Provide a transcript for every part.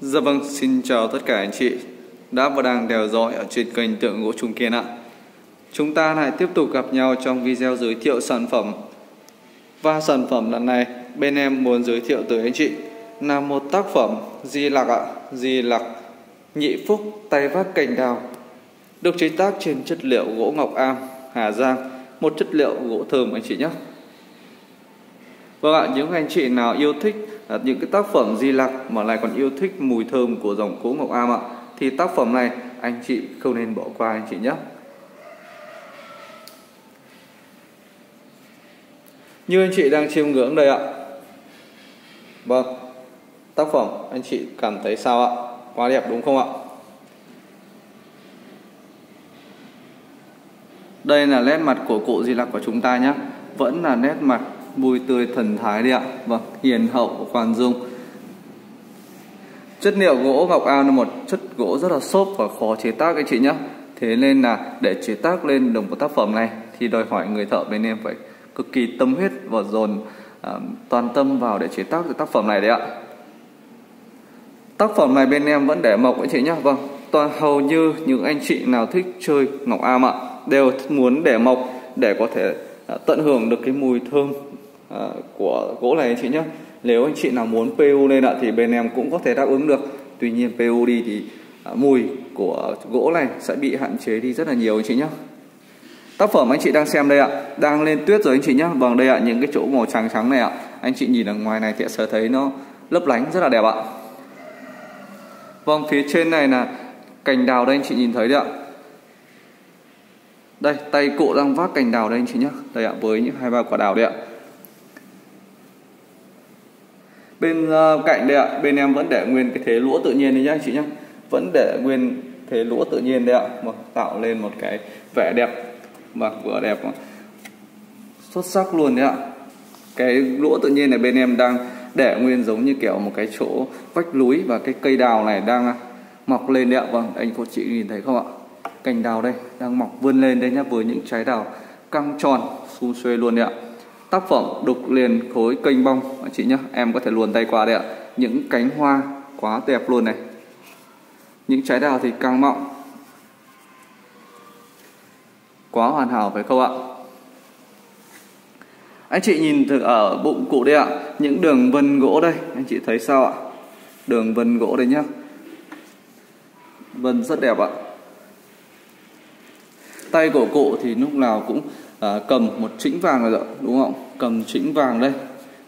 Dạ vâng, xin chào tất cả anh chị đã và đang theo dõi ở trên kênh Tượng Gỗ Trung Kiên ạ. Chúng ta lại tiếp tục gặp nhau trong video giới thiệu sản phẩm. Và sản phẩm lần này bên em muốn giới thiệu tới anh chị là một tác phẩm Di Lặc ạ, Di Lặc Nhị Phúc tay vác cành đào được chế tác trên chất liệu gỗ ngọc am Hà Giang, một chất liệu gỗ thơm anh chị nhé. Vâng ạ, những anh chị nào yêu thích à, những cái tác phẩm di lặc mà lại còn yêu thích mùi thơm của dòng cố Ngọc Am ạ thì tác phẩm này anh chị không nên bỏ qua anh chị nhé. Như anh chị đang chiêm ngưỡng đây ạ. Vâng, tác phẩm anh chị cảm thấy sao ạ? Quá đẹp đúng không ạ? Đây là nét mặt của cụ Di Lặc của chúng ta nhé Vẫn là nét mặt vui tươi thần thái đấy ạ. Vâng hiền hậu khoan dung. Chất liệu gỗ ngọc ao là một chất gỗ rất là xốp và khó chế tác anh chị nhé thế nên là để chế tác lên được một tác phẩm này thì đòi hỏi người thợ bên em phải cực kỳ tâm huyết và dồn à, toàn tâm vào để chế tác được tác phẩm này đấy ạ. Tác phẩm này bên em vẫn để mộc anh chị nhé vâng toàn hầu như những anh chị nào thích chơi ngọc am ạ đều muốn để mộc để có thể À, tận hưởng được cái mùi thơm à, của gỗ này anh chị nhé nếu anh chị nào muốn PU lên ạ, thì bên em cũng có thể đáp ứng được. Tuy nhiên PU đi thì à, mùi của gỗ này sẽ bị hạn chế đi rất là nhiều anh chị nhé tác phẩm anh chị đang xem đây ạ, đang lên tuyết rồi anh chị nhé vâng đây ạ, những cái chỗ màu trắng trắng này ạ. Anh chị nhìn ở ngoài này thì sẽ thấy nó lấp lánh rất là đẹp ạ. Vâng phía trên này là cành đào đây anh chị nhìn thấy đấy ạ đây tay cụ đang vác cành đào đây anh chị nhé đây ạ với những hai ba quả đào đây ạ. Bên uh, cạnh đây ạ bên em vẫn để nguyên cái thế lũa tự nhiên đấy nhá anh chị nhé, vẫn để nguyên thế lũa tự nhiên đấy ạ. Mà tạo lên một cái vẻ đẹp. Và vừa đẹp mà xuất sắc luôn đấy ạ. Cái lũa tự nhiên này bên em đang để nguyên giống như kiểu một cái chỗ vách núi và cái cây đào này đang ờ, mọc lên đấy ạ. Vâng anh cô chị nhìn thấy không ạ? Cành đào đây, đang mọc vươn lên đây nhá, với những trái đào căng tròn xu xuê luôn đấy ạ. Tác phẩm đục liền khối kênh bông anh chị nhé em có thể luồn tay qua đây ạ. Những cánh hoa quá đẹp luôn này. Những trái đào thì càng mọng. Quá hoàn hảo phải không ạ? Anh chị nhìn từ ở bụng cụ đây ạ. Những đường vân gỗ đây, anh chị thấy sao ạ? Đường vân gỗ đây nhá. Vân rất đẹp ạ tay của cụ thì lúc nào cũng uh, cầm một chĩnh vàng rồi đúng không? Cầm chĩnh vàng đây.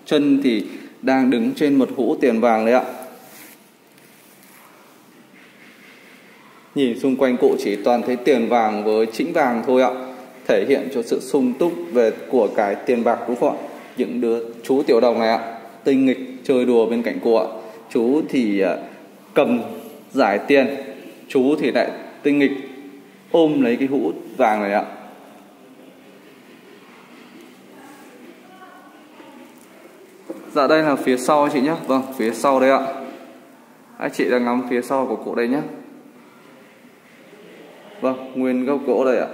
Chân thì đang đứng trên một hũ tiền vàng đấy ạ. Nhìn xung quanh cụ chỉ toàn thấy tiền vàng với chĩnh vàng thôi ạ. Thể hiện cho sự sung túc về của cái tiền bạc đúng không ạ? Những đứa chú tiểu đồng này ạ. Tinh nghịch chơi đùa bên cạnh cụ ạ. Chú thì uh, cầm giải tiền. Chú thì lại tinh nghịch ôm lấy cái hũ vàng này ạ. Dạ đây là phía sau anh chị nhé Vâng phía sau đây ạ. Anh chị đang ngắm phía sau của cổ đây nhé Vâng nguyên gốc gỗ đây ạ.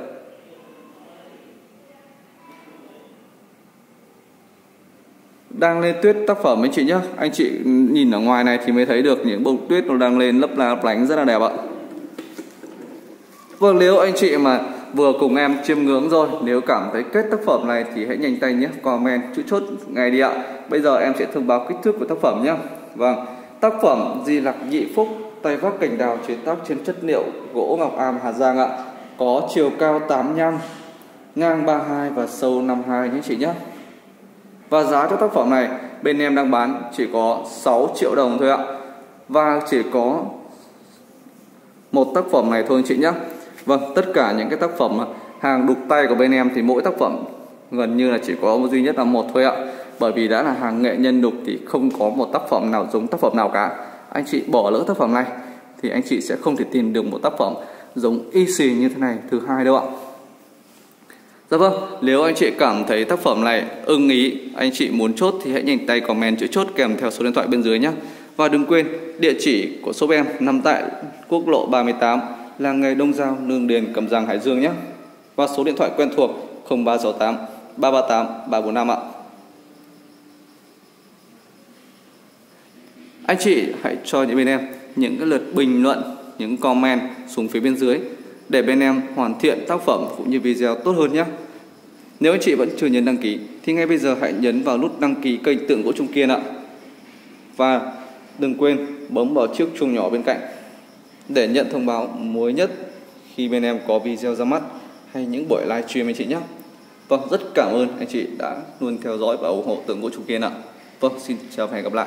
Đang lên tuyết tác phẩm anh chị nhé anh chị nhìn ở ngoài này thì mới thấy được những bông tuyết nó đang lên lấp lá lấp lánh rất là đẹp ạ vâng nếu anh chị mà vừa cùng em chiêm ngưỡng rồi, nếu cảm thấy kết tác phẩm này thì hãy nhanh tay nhé, comment chữ chốt ngay đi ạ. Bây giờ em sẽ thông báo kích thước của tác phẩm nhé. Vâng tác phẩm di lặc nhị phúc, tay vác cành đào chế tác trên chất liệu, gỗ ngọc am, hà giang ạ. Có chiều cao 85 ngang 32 và sâu 52 nhé chị nhé. Và giá cho tác phẩm này, bên em đang bán chỉ có 6 triệu đồng thôi ạ. Và chỉ có một tác phẩm này thôi chị nhé. Vâng, tất cả những cái tác phẩm hàng đục tay của bên em thì mỗi tác phẩm gần như là chỉ có duy nhất là một thôi ạ. Bởi vì đã là hàng nghệ nhân đục thì không có một tác phẩm nào giống tác phẩm nào cả. Anh chị bỏ lỡ tác phẩm này thì anh chị sẽ không thể tìm được một tác phẩm giống y xì như thế này thứ hai đâu ạ. Dạ vâng, nếu anh chị cảm thấy tác phẩm này ưng ý, anh chị muốn chốt thì hãy nhanh tay comment chữ chốt kèm theo số điện thoại bên dưới nhé. Và đừng quên địa chỉ của shop em nằm tại quốc lộ 38 làng nghề Đông Giao, Nương Điền, Cầm Giang, Hải Dương nhé. Và số điện thoại quen thuộc 0368 338 345 ạ. Anh chị hãy cho những bên em những cái lượt bình luận, những comment xuống phía bên dưới để bên em hoàn thiện tác phẩm cũng như video tốt hơn nhé. Nếu anh chị vẫn chưa nhấn đăng ký thì ngay bây giờ hãy nhấn vào nút đăng ký kênh Tượng Gỗ Trung Kiên ạ. Và đừng quên bấm vào chiếc chuông nhỏ bên cạnh để nhận thông báo mới nhất khi bên em có video ra mắt hay những buổi live stream anh chị nhé. Vâng, rất cảm ơn anh chị đã luôn theo dõi và ủng hộ Tượng Gỗ Trung Kiên ạ. Vâng, xin chào và hẹn gặp lại.